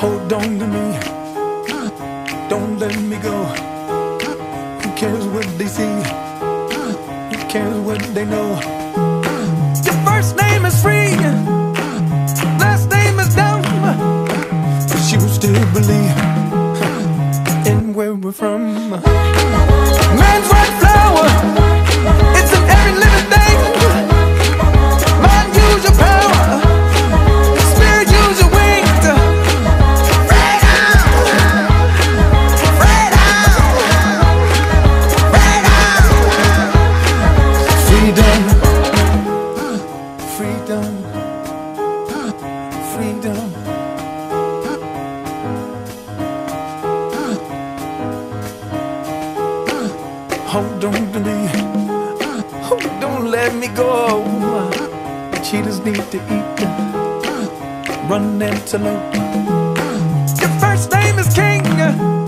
Hold on to me. Don't let me go. Who cares what they see? Who cares what they know? Your first name is free. Last name is dumb. But you still believe in where we're from. Man's Freedom! Freedom! Freedom! Hold on to me. Oh, don't let me go. Cheetahs need to eat. Run antelope. Your first name is King.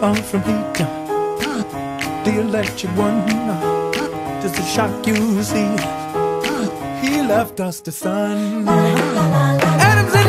Freedom! Breathe in. We are from heat, the electric one. Just to shock you, see. He left us the sun. Atoms